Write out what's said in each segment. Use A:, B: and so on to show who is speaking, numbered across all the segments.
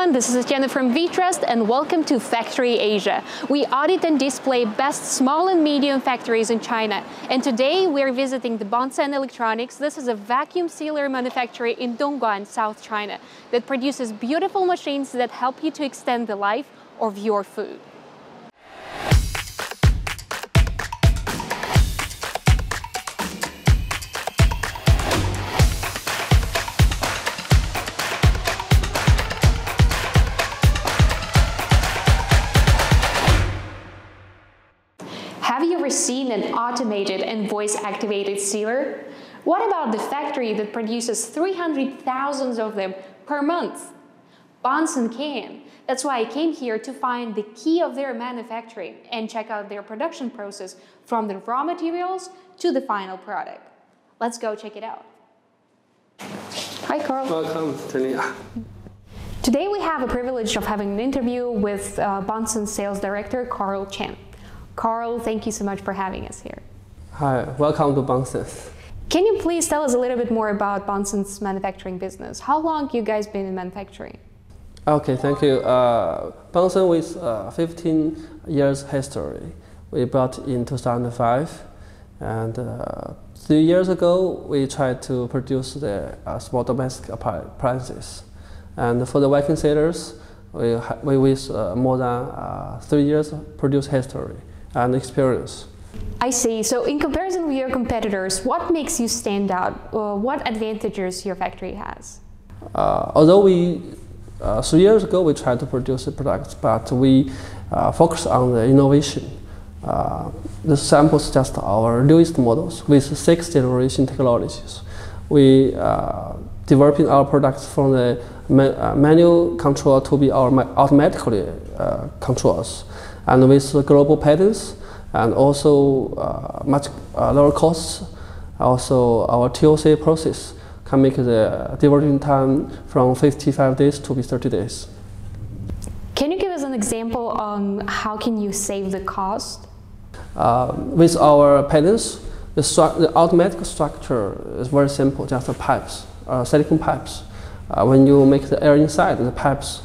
A: everyone, this is Etienne from VTrust and welcome to Factory Asia. We audit and display best small and medium factories in China. And today we're visiting the Bonsen Electronics. This is a vacuum sealer manufacturer in Dongguan, South China, that produces beautiful machines that help you to extend the life of your food. Voice-activated sealer? What about the factory that produces 300,000 of them per month? Bonsen can. That's why I came here to find the key of their manufacturing and check out their production process from the raw materials to the final product. Let's go check it out. Hi, Carl.
B: Welcome, Tania.
A: Today we have a privilege of having an interview with uh, sales director Carl Chen. Carl, thank you so much for having us here.
B: Hi, welcome to Bonsen.
A: Can you please tell us a little bit more about Bonsen's manufacturing business? How long you guys been in manufacturing?
B: Okay, thank you. Uh, Bonsen with uh, 15 years history. We bought in 2005, and uh, three years ago we tried to produce the uh, small domestic appliances. And for the vacuum sealers, we, we with uh, more than uh, three years produce history and experience.
A: I see. So in comparison with your competitors, what makes you stand out? Uh, what advantages your factory has?
B: Uh, although we, uh, three years ago, we tried to produce the products, but we uh, focus on the innovation. Uh, the samples just our newest models with sixth generation technologies. We uh, developing our products from the ma manual control to be our automatically controls and with global patents and also uh, much uh, lower costs. Also, our TOC process can make the delivery time from 55 days to be 30 days.
A: Can you give us an example on how can you save the cost?
B: Uh, with our patents, the, the, automatic structure is very simple, just the pipes, uh, silicon pipes. Uh, when you make the air inside, the pipes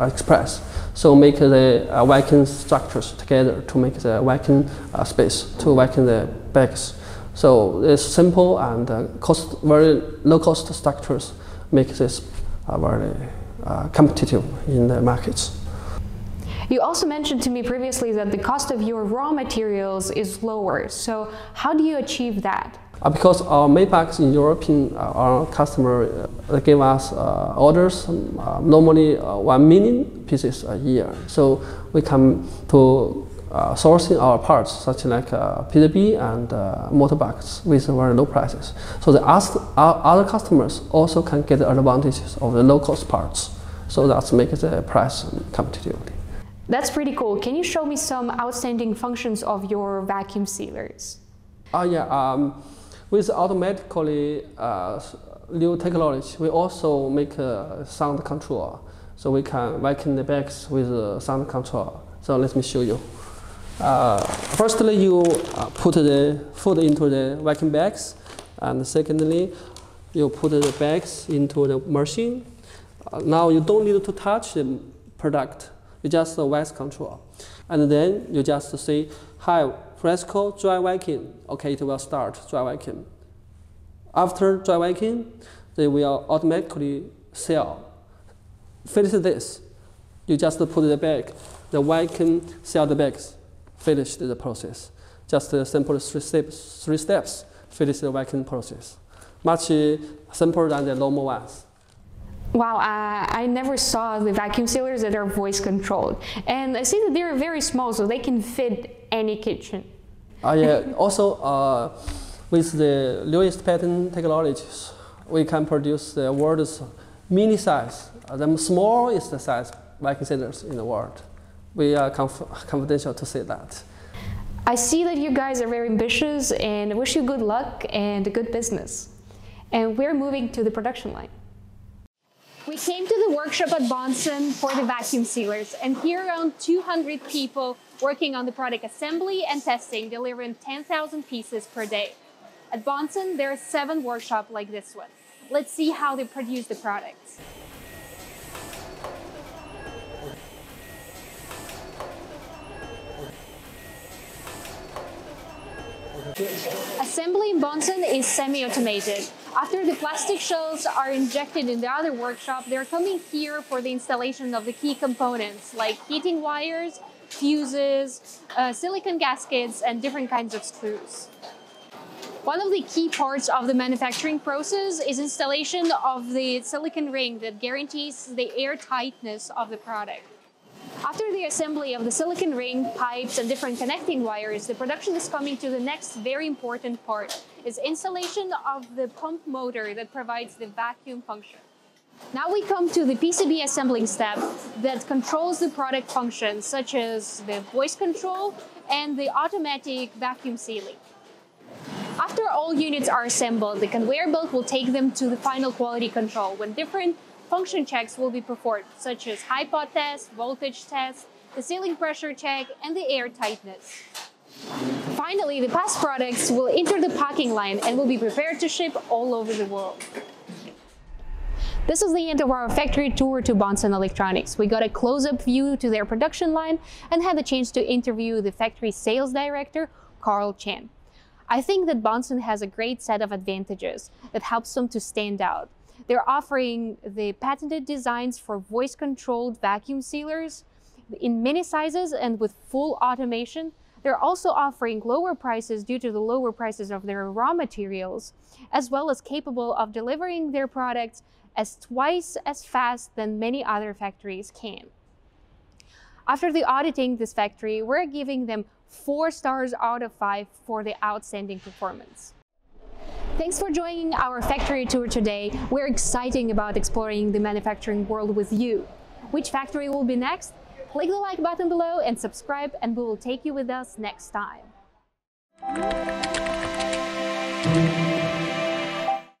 B: express. So make the uh, vacuum structures together to make the vacuum uh, space to vacuum the bags. So it's simple and uh, cost very low cost structures make this uh, very uh, competitive in the markets.
A: You also mentioned to me previously that the cost of your raw materials is lower. So how do you achieve that?
B: Uh, because our Maybachs in European, uh, our customer uh, give us uh, orders um, uh, normally uh, one million pieces a year. So we come to sourcing our parts such like PCB and motorbikes with very low prices. So the other customers also can get the advantages of the low cost parts. So that makes the price competitive.
A: That's pretty cool. Can you show me some outstanding functions of your vacuum sealers?
B: Oh yeah. Um, with automatically uh, new technology, we also make a sound control. So we can vacuum the bags with a sound control. So let me show you. Uh, firstly, you uh, put the food into the vacuum bags. And secondly, you put the bags into the machine. Uh, now you don't need to touch the product. You just voice control. And then you just say, hi, press Fresco dry vacuum. Okay, it will start dry vacuum. After dry vacuum, they will automatically seal. Finish this. You just put the bag, the vacuum seal the bags. Finish the process. Just a simple three steps. Three steps. Finish the vacuum process. Much simpler than the normal ones.
A: Wow, uh, I never saw the vacuum sealers that are voice controlled. And I see that they're very small, so they can fit any kitchen.
B: Uh, yeah, also uh, with the newest patent technologies, we can produce the world's mini size. Uh, the smallest is the size vacuum sealers in the world. We are conf confidential to say that.
A: I see that you guys are very ambitious and I wish you good luck and good business. And we're moving to the production line. We came to the workshop at Bonsen for the vacuum sealers, and here around 200 people working on the product assembly and testing, delivering 10,000 pieces per day. At Bonsen, there are seven workshops like this one. Let's see how they produce the products. Assembly in Bonsen is semi-automated. After the plastic shells are injected in the other workshop, they're coming here for the installation of the key components like heating wires, fuses, uh, silicon gaskets, and different kinds of screws. One of the key parts of the manufacturing process is installation of the silicon ring that guarantees the air tightness of the product. After the assembly of the silicon ring, pipes, and different connecting wires, the production is coming to the next very important part, is installation of the pump motor that provides the vacuum function. Now we come to the PCB assembling step that controls the product functions, such as the voice control and the automatic vacuum sealing. After all units are assembled, the conveyor belt will take them to the final quality control when different function checks will be performed, such as hipot test, voltage test, the sealing pressure check, and the air tightness. Finally, the past products will enter the packing line and will be prepared to ship all over the world. This is the end of our factory tour to Bonsen Electronics. We got a close-up view to their production line and had the chance to interview the factory sales director, Carl Chen. I think that Bonsen has a great set of advantages that helps them to stand out. They're offering the patented designs for voice-controlled vacuum sealers in many sizes and with full automation. They're also offering lower prices due to the lower prices of their raw materials, as well as capable of delivering their products as twice as fast than many other factories can. After the auditing this factory, we're giving them four stars out of five for the outstanding performance. Thanks for joining our factory tour today. We're excited about exploring the manufacturing world with you. Which factory will be next? Click the like button below and subscribe and we will take you with us next time.